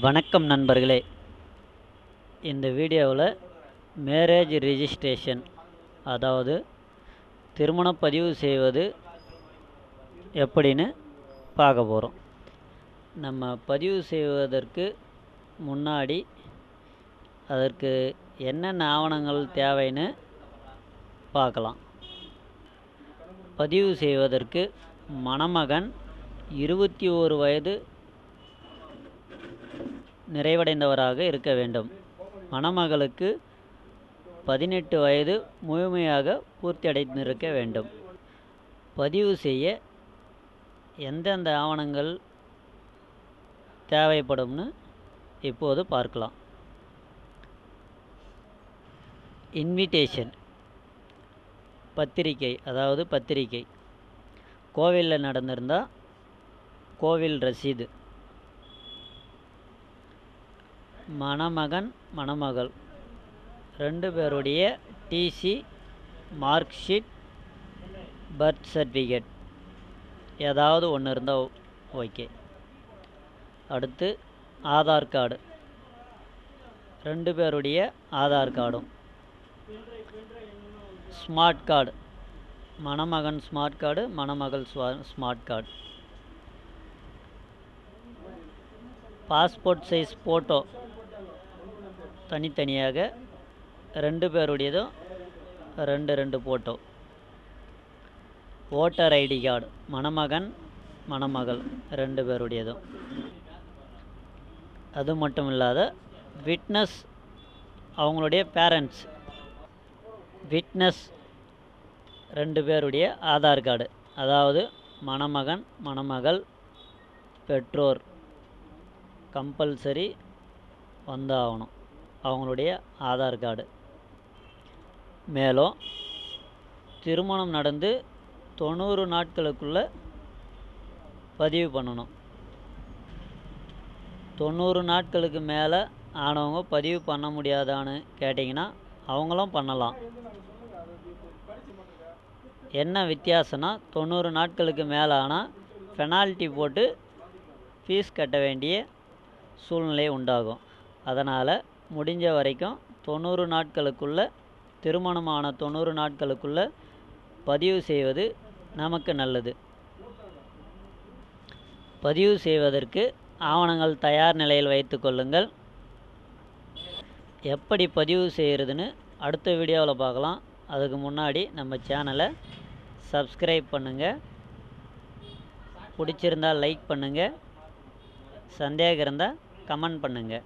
வணக்கம் நண்பர்களே. இந்த வீடியோவில் மேரேஜ் ரிஜிஸ்ட்ரேஷன் அதாவது திருமணப் பதிவு செய்வது எப்படின்னு பார்க்க போகிறோம். நம்ம பதிவு செய்வதற்கு முன்னாடி அதற்கு என்னென்ன ஆவணங்கள் தேவைன்னு பார்க்கலாம். பதிவு செய்வதற்கு மணமகன் இருபத்தி ஓரு வயது நிறைவடைந்தவராக இருக்க வேண்டும். மணமகளுக்கு பதினெட்டு வயது முழுமையாக பூர்த்தியடைந்திருக்க வேண்டும். பதிவு செய்ய எந்தெந்த ஆவணங்கள் தேவைப்படும்னு இப்போது பார்க்கலாம். இன்விடேஷன் பத்திரிக்கை அதாவது பத்திரிக்கை கோவிலில் நடந்திருந்தால் கோவில் ரசீது. மணமகன் மணமகள். ரெண்டு பேருடைய TC mark sheet birth certificate. ஏதாவது ஒன்று இருந்தால் ஓகே. அடுத்து ஆதார் கார்டு. ரெண்டு பேருடைய ஆதார் கார்டும். Smart card. மணமகன் ஸ்மார்ட் கார்டு மணமகள் smart card. Passport size photo தனித்தனியாக ரெண்டு பேருடையதும் ரெண்டு ரெண்டு ஃபோட்டோ ஓட்டர் ஐடி கார்டு மணமகன் மணமகள் ரெண்டு பேருடையதும். அது மட்டும் இல்லாத விட்னஸ் அவங்களுடைய பேரண்ட்ஸ். விட்னஸ் ரெண்டு பேருடைய ஆதார் கார்டு அதாவது மணமகன் மணமகள் பெற்றோர் கம்பல்சரி வந்தாகணும். அவங்களுடைய ஆதார் கார்டு. மேலும் திருமணம் நடந்து தொண்ணூறு நாட்களுக்குள்ளே பதிவு பண்ணணும். தொண்ணூறு நாட்களுக்கு மேலே ஆனவங்க பதிவு பண்ண முடியாதான்னு கேட்டிங்கன்னா அவங்களும் பண்ணலாம். என்ன வித்தியாசம்னா தொண்ணூறு நாட்களுக்கு மேலே ஆனால் பெனால்ட்டி போட்டு ஃபீஸ் கட்ட வேண்டிய சூழ்நிலை உண்டாகும். அதனால் முடிஞ்ச வரைக்கும் தொண்ணூறு நாட்களுக்குள்ளே திருமணமான தொண்ணூறு நாட்களுக்குள்ளே பதிவு செய்வது நமக்கு நல்லது. பதிவு செய்வதற்கு ஆவணங்கள் தயார் நிலையில் வைத்து கொள்ளுங்கள். எப்படி பதிவு செய்கிறதுன்னு அடுத்த வீடியோவில் பார்க்கலாம். அதுக்கு முன்னாடி நம்ம சேனலை சப்ஸ்கிரைப் பண்ணுங்கள் பிடிச்சிருந்தால் லைக் பண்ணுங்கள் சந்தேகம் இருந்தால் கமெண்ட் பண்ணுங்கள்